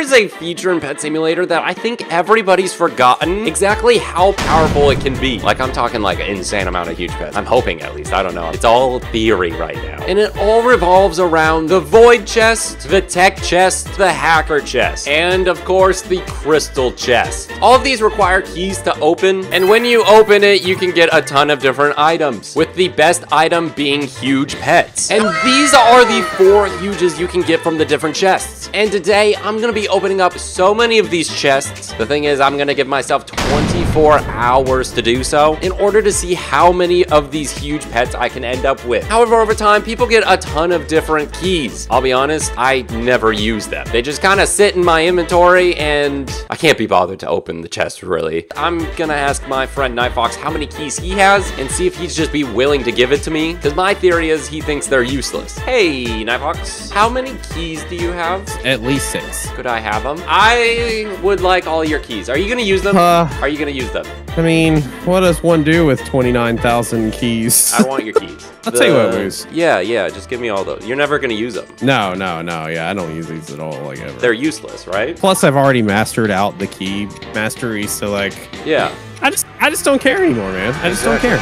there's a feature in Pet Simulator that I think everybody's forgotten exactly how powerful it can be. Like, I'm talking like an insane amount of huge pets. I'm hoping at least. I don't know. It's all theory right now. And it all revolves around the Void Chest, the Tech Chest, the Hacker Chest, and of course, the Crystal Chest. All of these require keys to open, and when you open it, you can get a ton of different items, with the best item being huge pets. And these are the four huges you can get from the different chests. And today, I'm gonna be opening up so many of these chests. The thing is, I'm gonna give myself 24 hours to do so in order to see how many of these huge pets I can end up with. However, over time, people get a ton of different keys. I'll be honest, I never use them. They just kind of sit in my inventory and I can't be bothered to open the chest really. I'm gonna ask my friend NightFoxx how many keys he has and see if he'd just be willing to give it to me. Because my theory is he thinks they're useless. Hey, NightFoxx, how many keys do you have? At least six. Could I have them? I would like all your keys. Are you gonna use them? Uh, Are you gonna use them? I mean, what does one do with 29,000 keys? I want your keys. I'll tell you what, Moose. Yeah, yeah, just give me all those. You're never gonna use them. no, no, no. Yeah, I don't use these at all, like ever. They're useless, right? Plus, I've already mastered out the key mastery, so like, Yeah. I just, I just don't care anymore, man. I just don't care.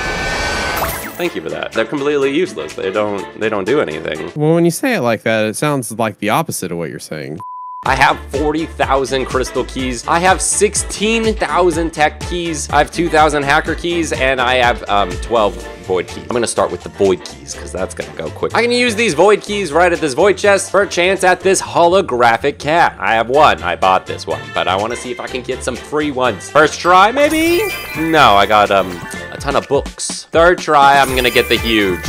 Thank you for that. They're completely useless. They don't they don't do anything. Well, when you say it like that, it sounds like the opposite of what you're saying. I have 40,000 crystal keys. I have 16,000 tech keys. I have 2,000 hacker keys and I have um 12 void keys. I'm gonna start with the void keys because that's gonna go quick. I can use these void keys right at this void chest for a chance at this holographic cat. I have one. I bought this one, but I want to see if I can get some free ones. First try, maybe? No, I got um ton of books. Third try, I'm gonna get the huge.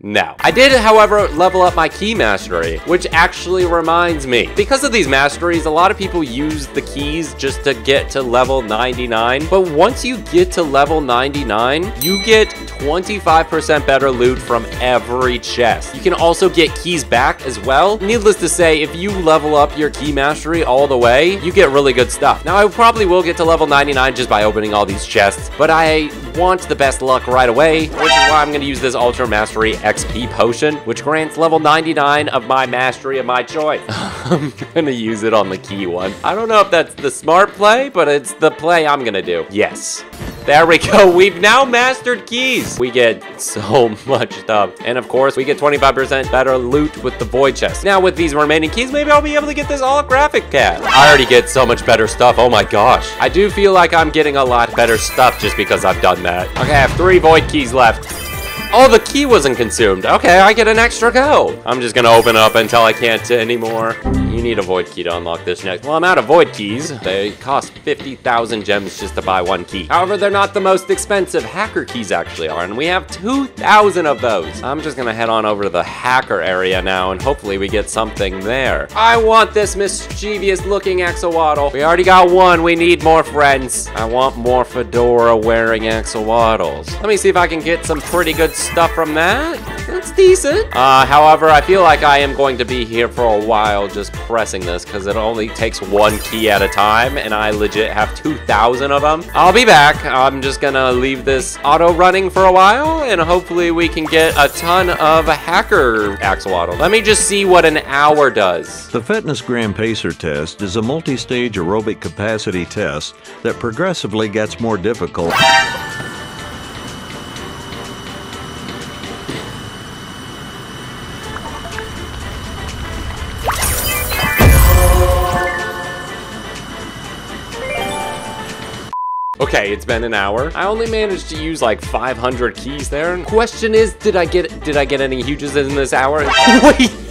No. I did, however, level up my key mastery, which actually reminds me. Because of these masteries, a lot of people use the keys just to get to level 99. But once you get to level 99, you get 25% better loot from every chest. You can also get keys back as well. Needless to say, if you level up your key mastery all the way, you get really good stuff. Now, I probably will get to level 99 just by opening all these chests, but I want the best luck right away, which is why I'm going to use this Ultra Mastery XP potion, which grants level 99 of my mastery of my choice. I'm going to use it on the key one. I don't know if that's the smart play, but it's the play I'm going to do. Yes. There we go. We've now mastered keys. We get so much stuff. And of course, we get 25% better loot with the void chest. Now with these remaining keys, maybe I'll be able to get this holographic cat. I already get so much better stuff. Oh my gosh. I do feel like I'm getting a lot better stuff just because I've done that. Okay, I have three void keys left. Oh, the key wasn't consumed. Okay, I get an extra go. I'm just gonna open up until I can't anymore. You need a void key to unlock this next. Well, I'm out of void keys. They cost 50,000 gems just to buy one key. However, they're not the most expensive. Hacker keys actually are, and we have 2,000 of those. I'm just gonna head on over to the hacker area now, and hopefully we get something there. I want this mischievous looking axolotl. We already got one. We need more friends. I want more fedora wearing axolotls. Let me see if I can get some pretty good stuff from that. That's decent. Uh, however, I feel like I am going to be here for a while just pressing this because it only takes one key at a time and I legit have 2,000 of them. I'll be back. I'm just gonna leave this auto running for a while and hopefully we can get a ton of hacker axolotl. Let me just see what an hour does. The Fitness Gram Pacer test is a multi stage aerobic capacity test that progressively gets more difficult. Okay, it's been an hour. I only managed to use like 500 keys there. Question is, did I get did I get any huges in this hour? Wait.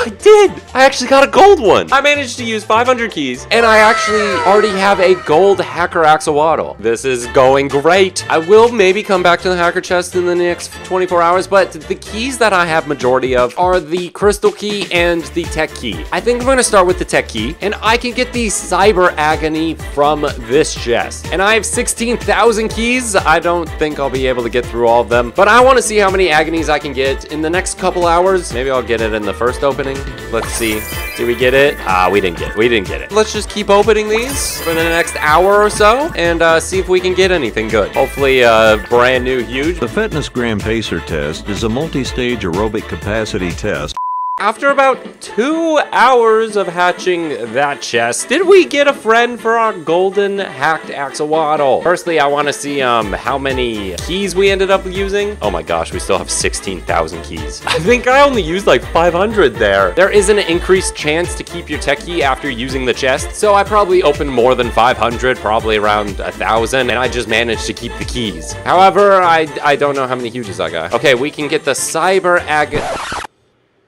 I did! I actually got a gold one! I managed to use 500 keys, and I actually already have a gold hacker axolotl. This is going great. I will maybe come back to the hacker chest in the next 24 hours, but the keys that I have majority of are the crystal key and the tech key. I think I'm gonna start with the tech key, and I can get the cyber agony from this chest. And I have 16,000 keys. I don't think I'll be able to get through all of them, but I wanna see how many agonies I can get in the next couple hours. Maybe I'll get it in the first opening. Let's see. Did we get it? Ah, we didn't get it. We didn't get it. Let's just keep opening these for the next hour or so and uh, see if we can get anything good. Hopefully, uh, brand new huge. The Fitness Gram Pacer test is a multi stage aerobic capacity test. After about two hours of hatching that chest, did we get a friend for our golden hacked axolotl? Firstly, I want to see um how many keys we ended up using. Oh my gosh, we still have 16,000 keys. I think I only used like 500 there. There is an increased chance to keep your tech key after using the chest, so I probably opened more than 500, probably around a thousand, and I just managed to keep the keys. However, I I don't know how many huges I got. Okay, we can get the cyber ag.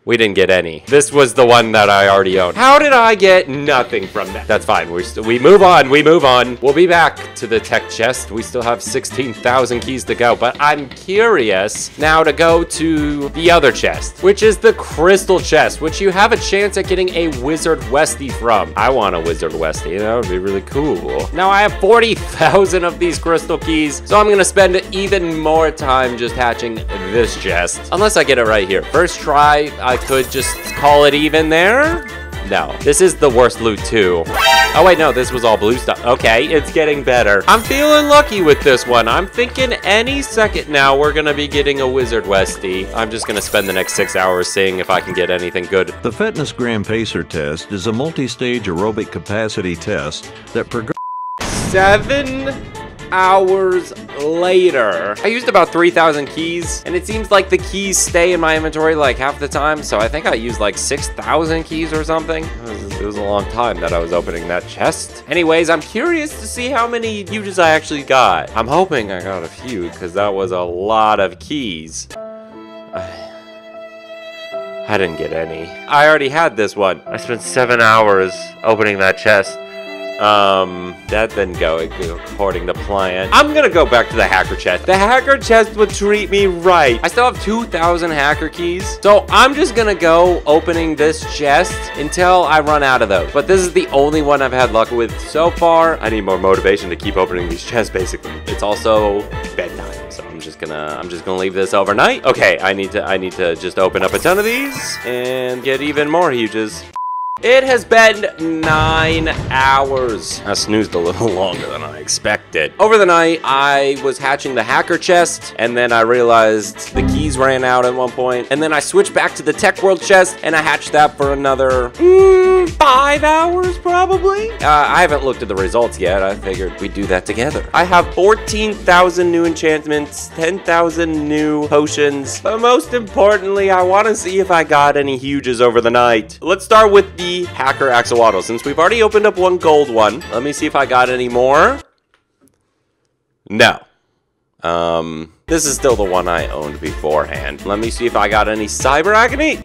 We didn't get any. This was the one that I already owned. How did I get nothing from that? That's fine. We we move on. We move on. We'll be back to the tech chest. We still have 16,000 keys to go, but I'm curious now to go to the other chest, which is the crystal chest, which you have a chance at getting a wizard westie from. I want a wizard westie. That would be really cool. Now I have 40,000 of these crystal keys, so I'm gonna spend even more time just hatching this chest. Unless I get it right here. First try, could just call it even there. No, this is the worst loot too. Oh wait, no, this was all blue stuff. Okay, it's getting better. I'm feeling lucky with this one. I'm thinking any second now we're gonna be getting a Wizard Westie. I'm just gonna spend the next six hours seeing if I can get anything good. The Fitness Gram Pacer test is a multi stage aerobic capacity test that progresses. Seven hours later. I used about 3,000 keys, and it seems like the keys stay in my inventory like half the time, so I think I used like 6,000 keys or something. It was, it was a long time that I was opening that chest. Anyways, I'm curious to see how many huges I actually got. I'm hoping I got a few, because that was a lot of keys. I didn't get any. I already had this one. I spent seven hours opening that chest. Um, that didn't go according to plan. I'm gonna go back to the hacker chest. The hacker chest would treat me right. I still have 2,000 hacker keys, so I'm just gonna go opening this chest until I run out of those. But this is the only one I've had luck with so far. I need more motivation to keep opening these chests, basically. It's also bedtime, so I'm just gonna I'm just gonna leave this overnight. Okay, I need to I need to just open up a ton of these and get even more huges. It has been nine hours. I snoozed a little longer than I expected. Over the night, I was hatching the hacker chest, and then I realized the keys ran out at one point. and then I switched back to the tech world chest, and I hatched that for another mm, five hours, probably. Uh, I haven't looked at the results yet. I figured we'd do that together. I have 14,000 new enchantments, 10,000 new potions, but most importantly, I want to see if I got any huges over the night. Let's start with the Hacker Axolotl. Since we've already opened up one gold one, let me see if I got any more. No. Um, this is still the one I owned beforehand. Let me see if I got any Cyber Agony.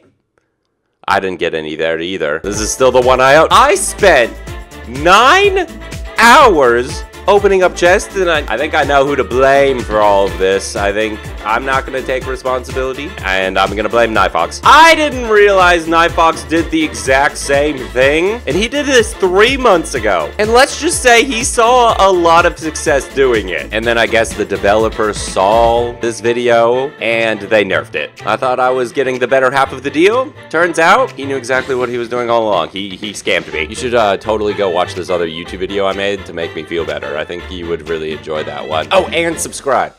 I didn't get any there either. This is still the one I owned. I spent nine hours opening up chests, and I, I think I know who to blame for all of this. I think I'm not going to take responsibility, and I'm going to blame NightFoxx. I didn't realize NightFoxx did the exact same thing, and he did this three months ago. And let's just say he saw a lot of success doing it. And then I guess the developers saw this video, and they nerfed it. I thought I was getting the better half of the deal. Turns out, he knew exactly what he was doing all along. He, he scammed me. You should uh, totally go watch this other YouTube video I made to make me feel better. I think you would really enjoy that one. Oh, and subscribe.